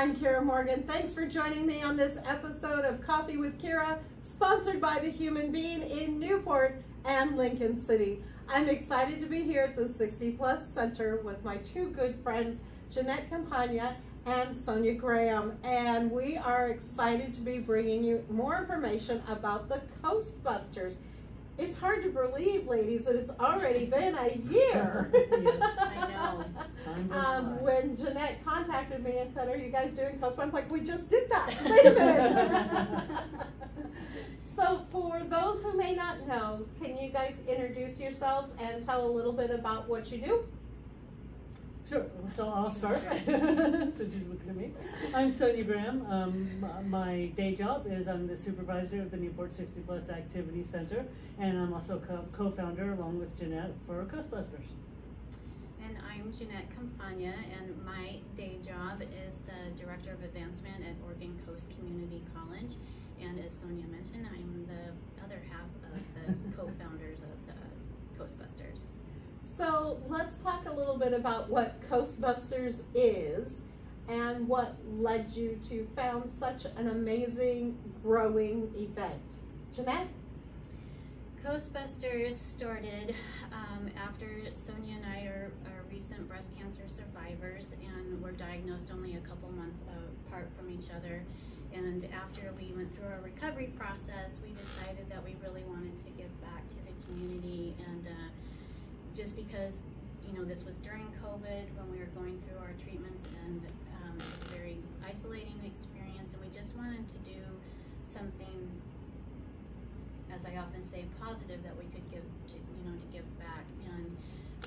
I'm Kiera Morgan. Thanks for joining me on this episode of Coffee with Kiera, sponsored by The Human Being in Newport and Lincoln City. I'm excited to be here at the 60 Plus Center with my two good friends, Jeanette Campagna and Sonia Graham. And we are excited to be bringing you more information about the Coastbusters. It's hard to believe, ladies, that it's already been a year. yes, I know. Um, when Jeanette contacted me and said, Are you guys doing Coastbusters? I'm like, We just did that. Wait a minute. so, for those who may not know, can you guys introduce yourselves and tell a little bit about what you do? Sure. So I'll start. so she's looking at me. I'm Sonia Graham. Um, my day job is I'm the supervisor of the Newport 60 Plus Activity Center, and I'm also co- founder along with Jeanette for Coastbusters. And I'm Jeanette Campagna, and my day job is the director of advancement at Oregon Coast Community College. And as Sonia mentioned, I'm the other half of the co-founders of the Coastbusters. So let's talk a little bit about what Coastbusters is and what led you to found such an amazing, growing event. Jeanette? Coastbusters started um, after Sonia and I are, are, recent breast cancer survivors and were diagnosed only a couple months apart from each other. And after we went through our recovery process, we decided that we really wanted to give back to the community and uh, just because you know this was during COVID when we were going through our treatments and um, it was a very isolating experience and we just wanted to do something as I often say positive that we could give to you know to give back. And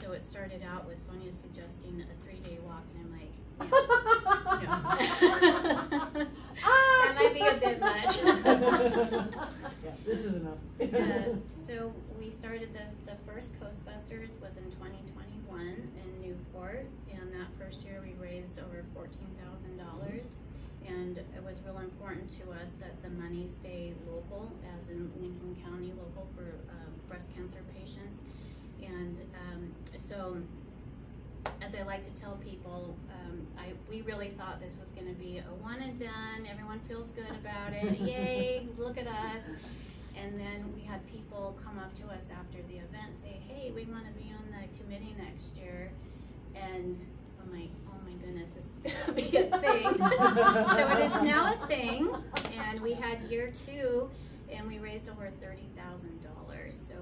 so it started out with Sonia suggesting a three-day walk and I'm like yeah, that might be a bit much yeah this is enough uh, so we started the, the first Coastbusters was in 2021 in Newport, and that first year we raised over $14,000. And it was real important to us that the money stay local, as in Lincoln County, local for uh, breast cancer patients. And um, so, as I like to tell people, um, I, we really thought this was going to be a one and done. Everyone feels good about it. Yay! Look at us. And then we had people come up to us after the event say, hey, we want to be on the committee next year. And I'm like, oh my goodness, this is going to be a thing. so it is now a thing. And we had year two, and we raised over $30,000. So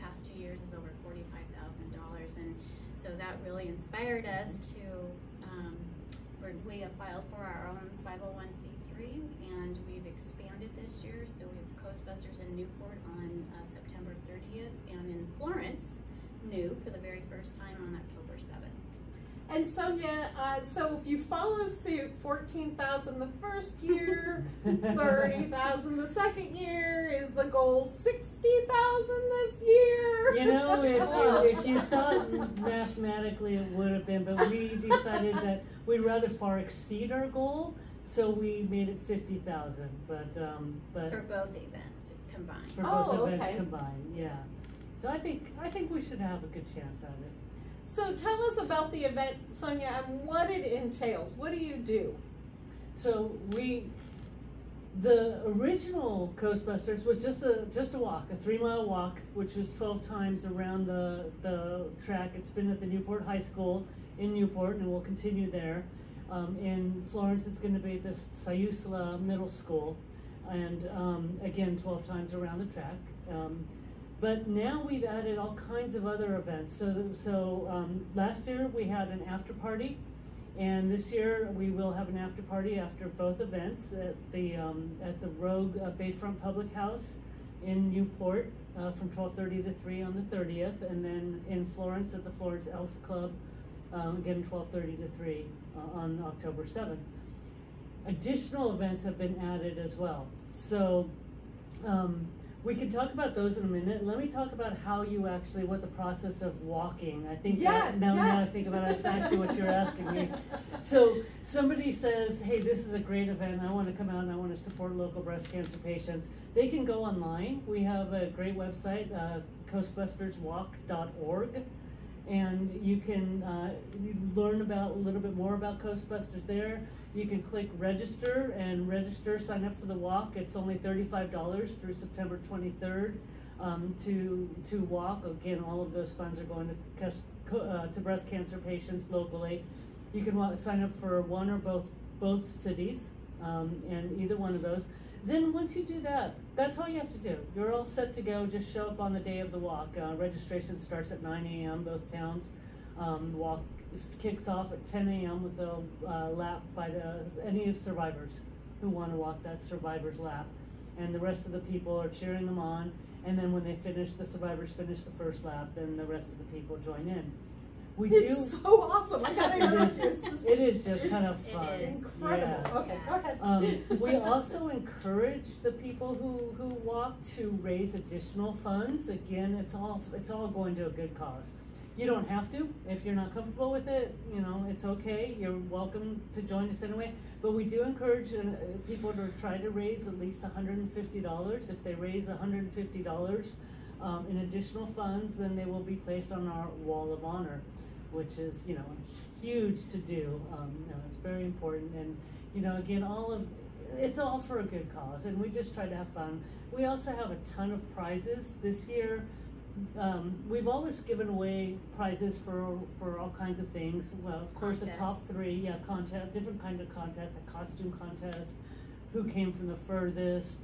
past two years is over $45,000. And so that really inspired us to, um, we have filed for our own 501c3, and we've expanded this year. So we have Coastbusters in Newport on uh, September 30th and in Florence, new for the very first time on October 7th. And Sonia, uh, so if you follow suit, 14,000 the first year, 30,000 the second year, is the goal 60,000 this year? You know, if, if, if, you thought mathematically it would have been, but we decided that we'd rather far exceed our goal so we made it fifty thousand, but, um, but. For both events combined. For Oh, both events okay. combined, yeah. So I think, I think we should have a good chance at it. So tell us about the event, Sonia, and what it entails. What do you do? So we, the original Coastbusters was just a just a walk, a three mile walk, which was twelve times around the the track. It's been at the Newport High School in Newport, and we'll continue there. Um, in Florence, it's going to be the Siuslaw Middle School, and um, again, 12 times around the track. Um, but now we've added all kinds of other events. So, so um, last year we had an after party, and this year we will have an after party after both events at the um, at the Rogue uh, Bayfront Public House in Newport uh, from 12:30 to 3 on the 30th, and then in Florence at the Florence Elks Club um, again 12:30 to 3 uh, on October 7th. Additional events have been added as well. So um, we can talk about those in a minute. Let me talk about how you actually, what the process of walking. I think yeah, that, now, yeah. now I think about it, that's actually what you're asking me. So somebody says, hey, this is a great event. I want to come out and I want to support local breast cancer patients. They can go online. We have a great website, uh, coastbusterswalk.org and you can uh, learn about a little bit more about Coastbusters there. You can click register and register, sign up for the walk. It's only thirty-five dollars through September twenty-third um, to to walk. Again, all of those funds are going to uh, to breast cancer patients locally. You can sign up for one or both both cities, um, and either one of those. Then once you do that, that's all you have to do. You're all set to go. Just show up on the day of the walk. Uh, registration starts at 9 a.m. Both towns. Um, the walk kicks off at 10 a.m. with a uh, lap by the any survivors who want to walk that survivor's lap, and the rest of the people are cheering them on. And then when they finish, the survivors finish the first lap. Then the rest of the people join in. We It's do. so awesome. I gotta It is- just It is just kind of fun. is. incredible. Yeah. Okay, go ahead. Um, we also encourage the people who, who walk to raise additional funds. Again, it's all it's all going to a good cause. You don't have to if you're not comfortable with it. You know, it's okay. You're welcome to join us anyway. But we do encourage uh, people to try to raise at least $150. If they raise $150 um, in additional funds, then they will be placed on our wall of honor, which is you know huge to do. Um, you know, it's very important, and you know, again, all of it's all for a good cause, and we just try to have fun. We also have a ton of prizes this year. Um, we've always given away prizes for for all kinds of things. Well, of course, the top three, yeah, contest, different kind of contests, a costume contest, who came from the furthest.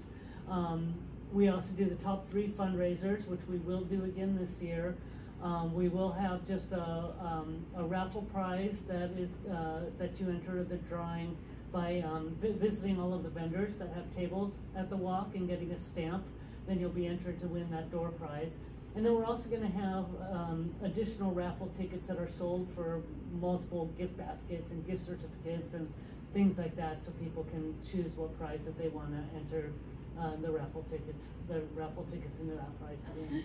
Um, we also do the top three fundraisers, which we will do again this year. Um, we will have just a, um, a raffle prize that is uh, that you enter the drawing by um, vi- visiting all of the vendors that have tables at the walk and getting a stamp. Then you'll be entered to win that door prize. And then we're also going to have um, additional raffle tickets that are sold for multiple gift baskets and gift certificates and things like that, so people can choose what prize that they want to enter uh, the raffle tickets, the raffle tickets into that prize.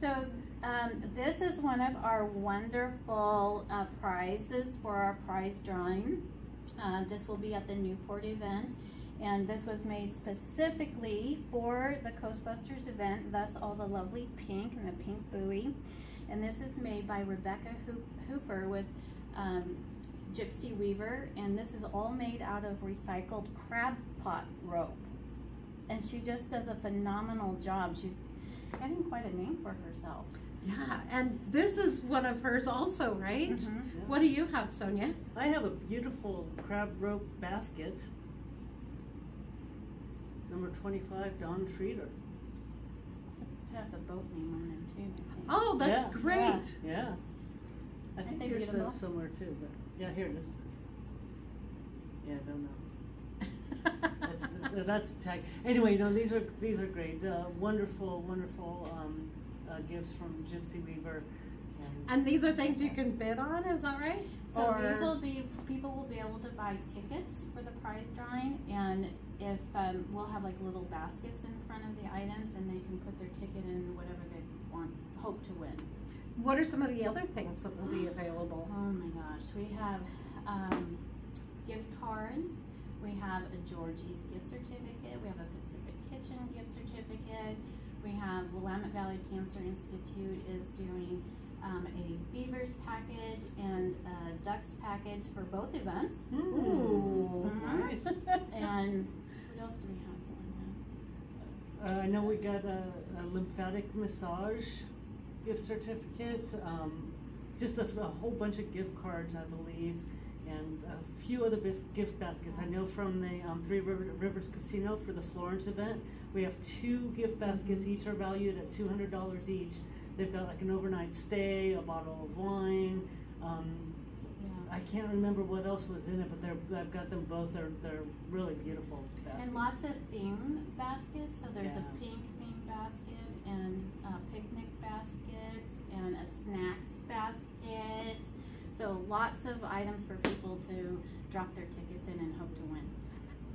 So um, this is one of our wonderful uh, prizes for our prize drawing. Uh, this will be at the Newport event, and this was made specifically for the Coastbusters event. Thus, all the lovely pink and the pink buoy. And this is made by Rebecca Hooper with um, Gypsy Weaver, and this is all made out of recycled crab pot rope. And she just does a phenomenal job. She's getting quite a name for herself. Yeah, and this is one of hers also, right? Mhm. What do you have, Sonia? I have a beautiful crab rope basket. Number 25, Don Treater. Should have the boat name on it too. I think. Oh, that's Yeah. great. Yeah. yeah. I Aren't think they yours beautiful? does somewhere too, but yeah, here it is. Yeah, I don't know. That's that's the tag. Anyway, no, these are these are great. Uh, wonderful, wonderful um, uh, gifts from Gypsy Weaver. And, And these are things you can bid on, is that right? So Or- these will be people will be able to buy tickets for the prize drawing, and if um, we'll have like little baskets in front of the items, and they can put their ticket in whatever they want, hope to win. What are some of the other things that will be available? Oh my gosh, we have um, gift cards. We have a Georgie's gift certificate. We have a Pacific Kitchen gift certificate. We have Willamette Valley Cancer Institute is doing um, a Beavers package and a Ducks package for both events. Ooh. Mhm. nice. And what else do we have? Uh, I know we got a, a lymphatic massage gift certificate, um, just a, a whole bunch of gift cards, I believe, and a few other gift baskets. I know from the um, Three River, Rivers Casino for the Florence event, we have two gift baskets. Each are valued at two hundred dollars each. They've got like an overnight stay, a bottle of wine. Um, Yeah. I can't remember what else was in it, but they're I've got them both. They're they're really beautiful baskets. And lots of theme baskets. So there's Yeah. a pink theme basket and a picnic basket and a snacks basket. So lots of items for people to drop their tickets in and hope to win.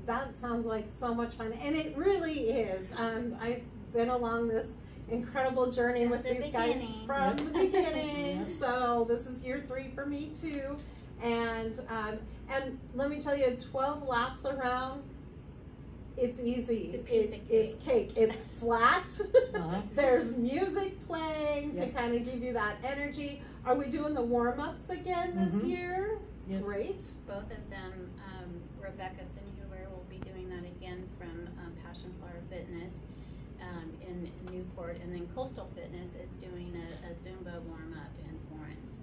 That sounds like so much fun, and it really is. Um, I've been along this incredible journey Since with the these guys from the beginning. So this is year three for me too, and um, and let me tell you, twelve laps around it's easy. It's a piece It- of It's cake. It's flat. Uh-huh. There's music playing to kind of give you that energy. Are we doing the warm ups again this Mhm. year? Yes. Great. Both of them, um, Rebecca Sinhuber will be doing that again from um, Passion Flower Fitness um, in Newport, and then Coastal Fitness is doing a, a Zumba warm up in Florence.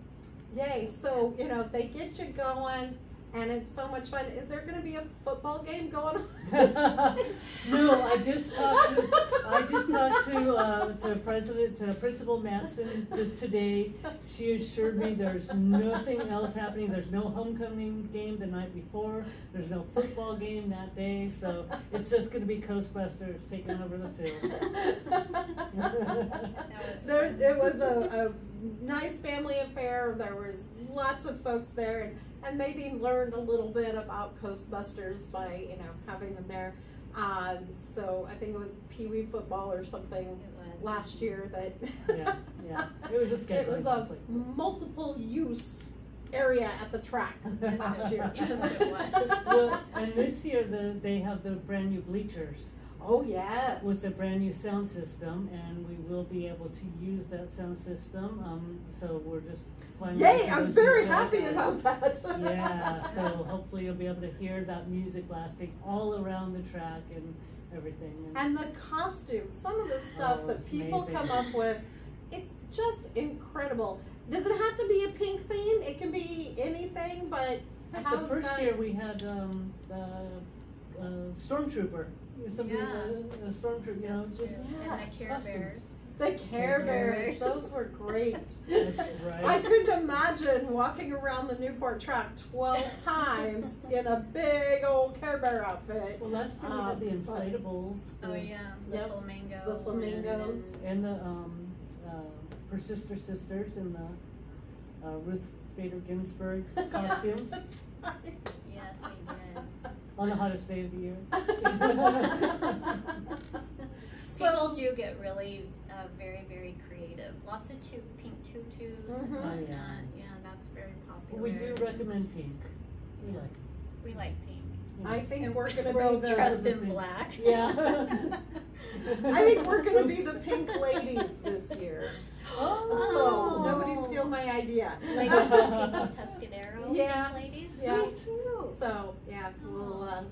Yay. So, you know, they get you going and it's so much fun. Is there going to be a football game going on? No, I just talked to I just talked to uh, to President to Principal Matson just today. She assured me there's nothing else happening. There's no homecoming game the night before. There's no football game that day. So it's just going to be Coastbusters taking over the field. there, it was a, a nice family affair. There was lots of folks there, and, and maybe learned a little bit about Coastbusters by you know having them there. Uh, so I think it was Pee Wee football or something last year that. Yeah, yeah. It was a It was a multiple use area at the track last year. Yes, it was. well, and this year the, they have the brand new bleachers. Oh yes. with the brand new sound system, and we will be able to use that sound system. Um, so we're just finalizing Yay! I'm very happy about that. Yeah, so hopefully you'll be able to hear that music blasting all around the track and everything. And, And the costumes, some of the stuff Oh, that people amazing. come up with, it's just incredible. Does it have to be a pink theme? It can be anything, but the first that? year we had um, the uh, stormtrooper. Somebody, Yeah. a, a stormtrooper, you know, just yeah, and the Care costumes. Bears. the Care Care Bears, Bears. those were great. That's I couldn't imagine walking around the Newport track 12 times in a big old Care Bear outfit. Well, last year we Um, had the but- inflatables. Oh yeah, the Yep. flamingo. The flamingos. And, And the um, uh, Persister Sisters in the uh, Ruth Bader Ginsburg costumes That's right. yes, we did. On the hottest day of the year. so, People do get really uh, very, very creative. Lots of tu- pink tutus Mhm. and Oh, whatnot. yeah. Yeah, that's very popular. we do recommend pink. We like. We like pink. I think And we're gonna we're be the. dressed in everything. black. Yeah. I think we're gonna be the pink ladies this year. Oh. So nobody steal my idea. like the Pinky Tuscadero Yeah. pink ladies. Yeah. Me. So yeah, we'll uh,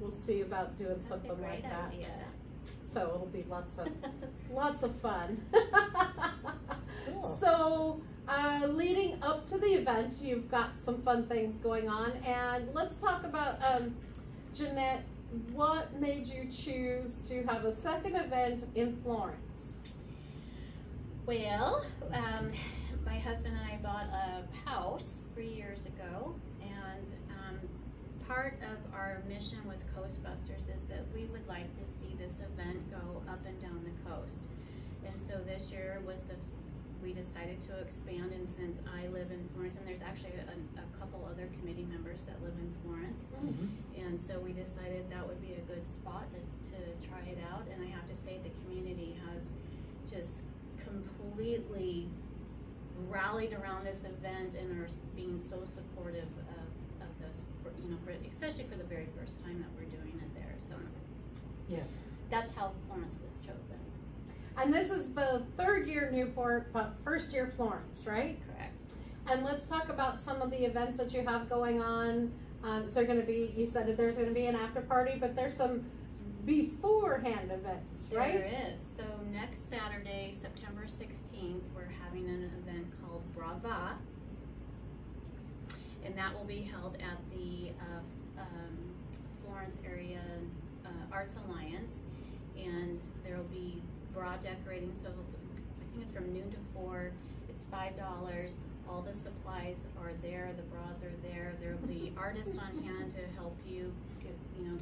we'll see about doing That's a something great like that. idea. So it'll be lots of lots of fun. Cool. So uh, leading up to the event, you've got some fun things going on, and let's talk about um, Jeanette. What made you choose to have a second event in Florence? Well, um, my husband and I bought a house three years ago, and part of our mission with Coastbusters is that we would like to see this event go up and down the coast. And so this year was the we decided to expand, and since I live in Florence, and there's actually a, a couple other committee members that live in Florence, Mhm. and so we decided that would be a good spot to, to try it out. And I have to say, the community has just completely rallied around this event and are being so supportive those, for, you know, for, especially for the very first time that we're doing it there. So Yes. that's how Florence was chosen. And this is the third year Newport, but first year Florence, right? Correct. And let's talk about some of the events that you have going on. Um, is there going to be? You said that there's going to be an after party, but there's some beforehand events, right? There is. So next Saturday, September 16th, we're having an event called Brava. And that will be held at the uh, um, Florence Area uh, Arts Alliance. And there will be bra decorating. So I think it's from noon to 4. It's $5. All the supplies are there. The bras are there. There will be artists on hand to help you get, you know,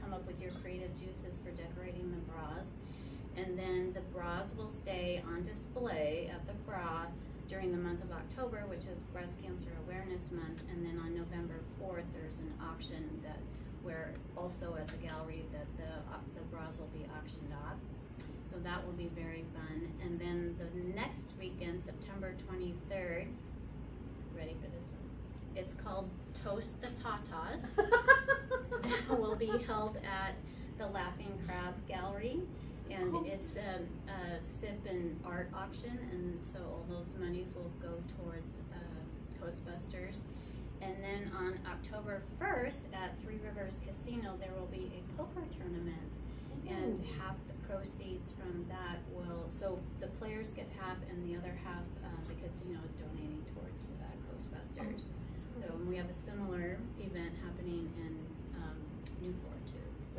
come up with your creative juices for decorating the bras. And then the bras will stay on display at the FRA during the month of October, which is Breast Cancer Awareness Month. And then on November 4th, there's an auction that where also at the gallery that the uh, the bras will be auctioned off. So that will be very fun. And then the next weekend, September 23rd, ready for this one? It's called Toast the Tatas. will be held at the Laughing Crab Gallery. And Oh. it's a, a sip and art auction, and so all those monies will go towards uh, Coastbusters. And then on October 1st at Three Rivers Casino, there will be a poker tournament. And half the proceeds from that will, so the players get half, and the other half, uh, the casino is donating towards uh, Coastbusters. So we have a similar event happening in um, Newport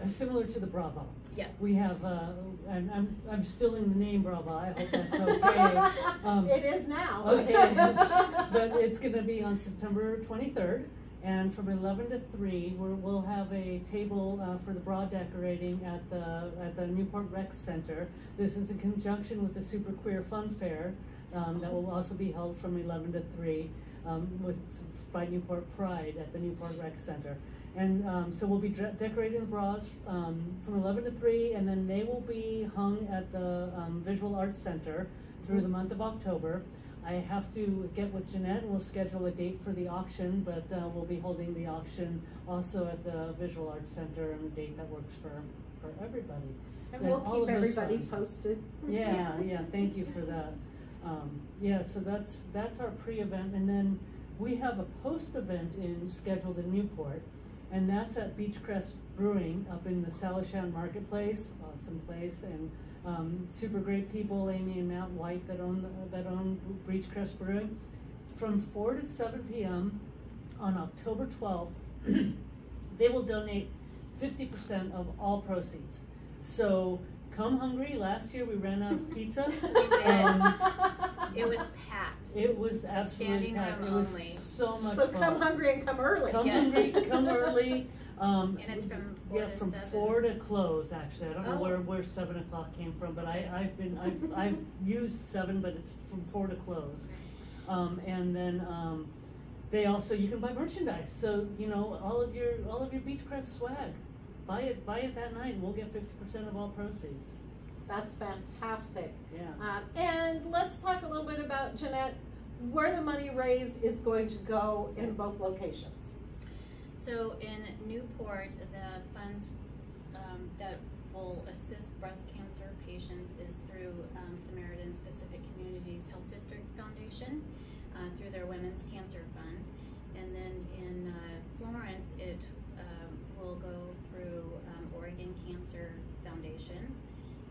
Similar to the Bravo. Yeah. We have, uh, and I'm, I'm still in the name Bravo, I hope that's okay. Um, It is now. Okay, but it's gonna be on September twenty-third, and from eleven to three, we're, we'll have a table, uh, for the broad decorating at the, at the Newport Rec Center. This is in conjunction with the Super Queer Fun Fair, um, that will also be held from eleven to three, um, with, by Newport Pride at the Newport Rec Center. And, um, so we'll be decorating the bras, um, from eleven to three, and then they will be hung at the, um, Visual Arts Center through the month of October. I have to get with Jeanette and we'll schedule a date for the auction, but uh, we'll be holding the auction also at the Visual Arts Center and a date that works for, for everybody. And And we'll keep everybody posted. Yeah, yeah, thank you for that. Um, yeah, so that's, that's our pre-event, and then we have a post-event in, scheduled in Newport, and that's at Beachcrest Brewing up in the Salishan Marketplace, awesome place, and, um, super great people, Amy and Matt White that own, the- that own Beachcrest Brewing. From four to seven PM on October twelfth, they will donate fifty percent of all proceeds. So come hungry. Last year we ran out of pizza. did. Um, It was packed. it was absolutely Standing packed. It was only. so much So fun. come hungry and come early. Come Yeah. hungry, come early. Um, And it's from four yeah, to from seven. four to close. Actually, I don't know Oh. where, where seven o'clock came from, but I, I've been I've I've used seven, but it's from four to close. Um, and then um, they also you can buy merchandise. So you know all of your all of your Beachcrest swag, buy it buy it that night, and we'll get fifty percent of all proceeds. That's fantastic. Yeah. Uh, and let's talk a little bit about Jeanette, where the money raised is going to go in both locations. So in Newport, the funds um, that will assist breast cancer patients is through um, Samaritan's Pacific Communities Health District Foundation, uh, through their Women's Cancer Fund. And then in uh, Florence, it um, will go through um, Oregon Cancer Foundation.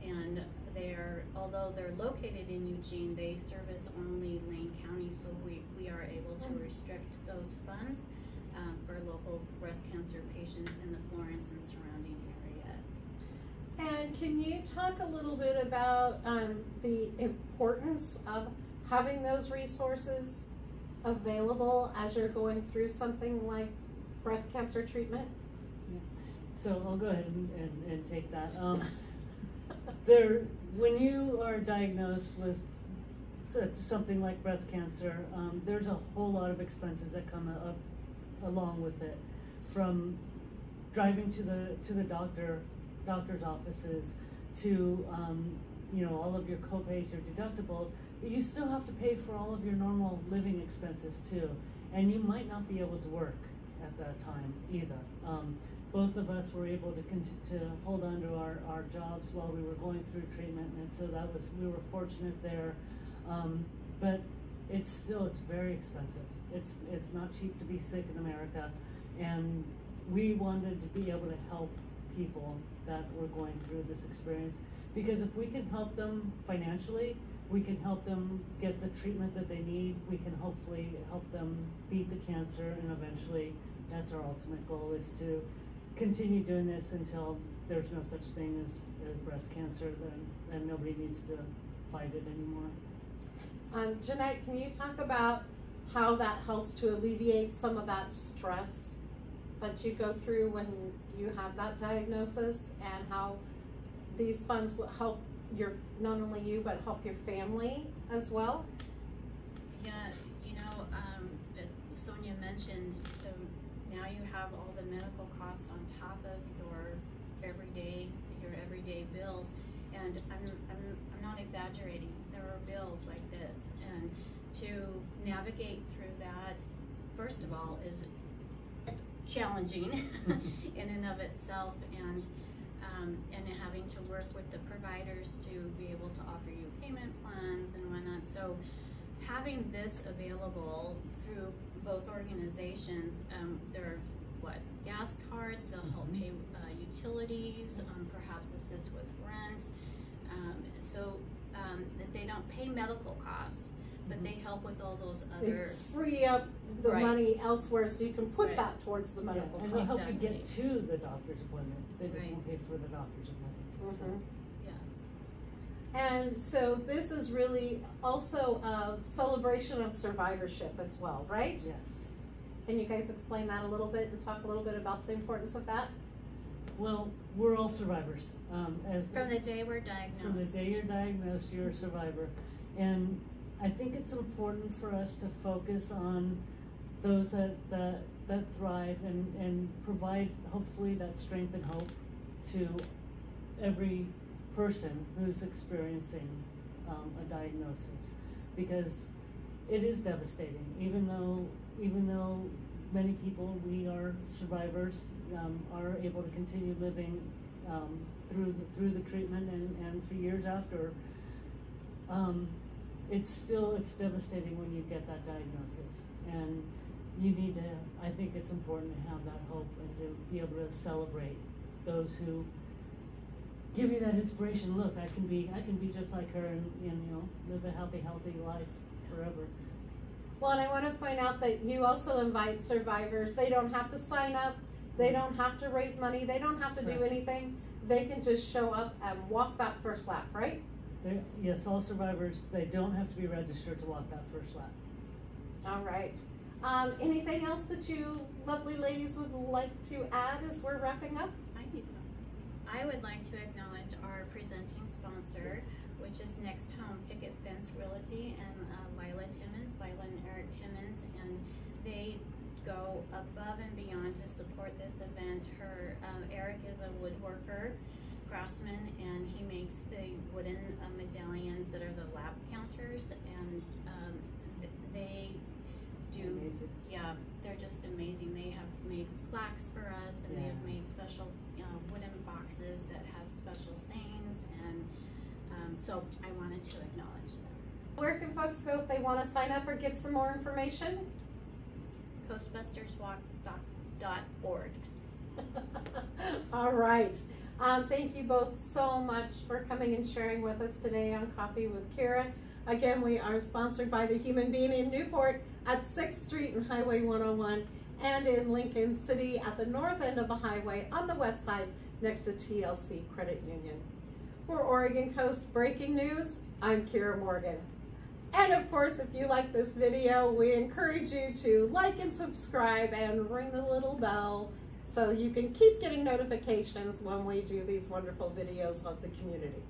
And they're, although they're located in Eugene, they service only Lane County, so we, we are able to restrict those funds um, for local breast cancer patients in the Florence and surrounding area. And can you talk a little bit about um, the importance of having those resources available as you're going through something like breast cancer treatment? So I'll go ahead and, and, and take that. Um, there, when you are diagnosed with so- something like breast cancer, um, there's a whole lot of expenses that come up along with it, from driving to the to the doctor, doctor's offices, to um, you know all of your copays, your deductibles. But you still have to pay for all of your normal living expenses too, and you might not be able to work at that time either. Um, both of us were able to to hold on to our, our jobs while we were going through treatment, and so that was we were fortunate there. Um, but it's still it's very expensive. It's it's not cheap to be sick in America, and we wanted to be able to help people that were going through this experience because if we can help them financially, we can help them get the treatment that they need. We can hopefully help them beat the cancer, and eventually, that's our ultimate goal is to continue doing this until there's no such thing as, as breast cancer, then and nobody needs to fight it anymore. Um, Jeanette, can you talk about how that helps to alleviate some of that stress that you go through when you have that diagnosis and how these funds will help your, not only you, but help your family as well? Yeah, you know, um, Sonia mentioned, so now you have all the medical costs on top of your everyday, your everyday bills. And I'm, I'm, I'm not exaggerating, there are bills like this. And to navigate through that, first of all, is challenging in and of itself. And, um, and having to work with the providers to be able to offer you payment plans and whatnot. So having this available through both organizations, um, there are what gas cards. They'll help pay uh, utilities, um, perhaps assist with rent. Um, so um, that they don't pay medical costs, but they help with all those other. They other. free up the Right. money elsewhere so you can put Right. that towards the Yeah, medical and they help costs. you get to the doctor's appointment. They just Right. won't pay for the doctor's appointment. So, Mhm. Yeah. And so this is really also a celebration of survivorship as well, right? yes. Can you guys explain that a little bit and talk a little bit about the importance of that? Well, we're all survivors. Um, as From the day we're diagnosed. From the day you're diagnosed, you're a survivor. And I think it's important for us to focus on those that, that, that thrive and, and provide hopefully that strength and hope to every person who's experiencing um, a diagnosis. Because it is devastating, even though, even though many people, we are survivors, um, are able to continue living um, through the, through the treatment and, and for years after. Um, it's still it's devastating when you get that diagnosis, and you need to. I think it's important to have that hope and to be able to celebrate those who give you that inspiration. Look, I can be I can be just like her and, and you know live a happy, healthy life forever. Well, and I want to point out that you also invite survivors. They don't have to sign up. They don't have to raise money. They don't have to do anything. They can just show up and walk that first lap, right? They're, yes, all survivors they don't have to be registered to walk that first lap. All right. Um, anything else that you lovely ladies would like to add as we're wrapping up? I would like to acknowledge our presenting sponsor, which is Next Home Picket Fence Realty and uh, Lila Timmons, Lila and Eric Timmons, and they go above and beyond to support this event. Her um, Eric is a woodworker, craftsman, and he makes the wooden uh, medallions that are the lap counters, and um, th- they do Amazing. yeah, they're just amazing. They have made plaques for us, and they have made special uh, wooden boxes that have special sayings, and um, so I wanted to acknowledge them. Where can folks go if they want to sign up or get some more information? CoastbustersWalk.org. All right. Um, thank you both so much for coming and sharing with us today on Coffee with Kiera. Again, we are sponsored by the Human Being in Newport at 6th Street and Highway 101 and in Lincoln City at the north end of the highway on the west side next to TLC Credit Union. For Oregon Coast Breaking News, I'm Kiera Morgan. And of course, if you like this video, we encourage you to like and subscribe and ring the little bell so you can keep getting notifications when we do these wonderful videos of the community.